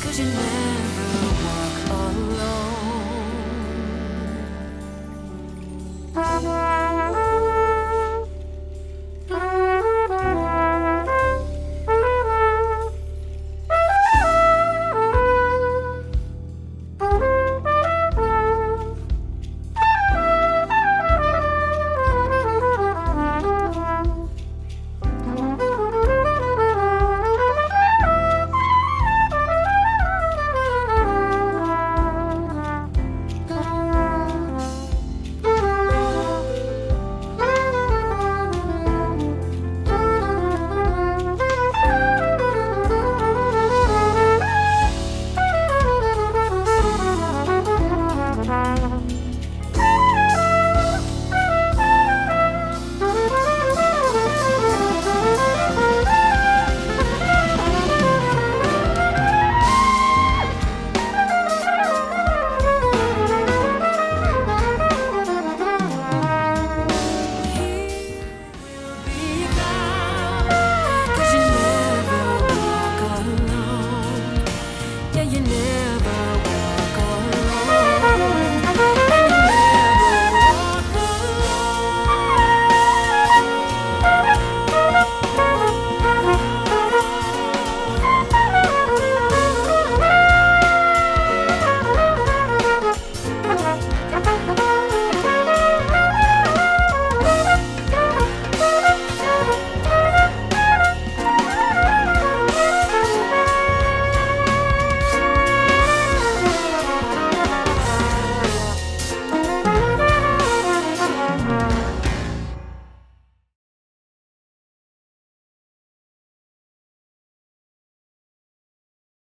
Cause you never you know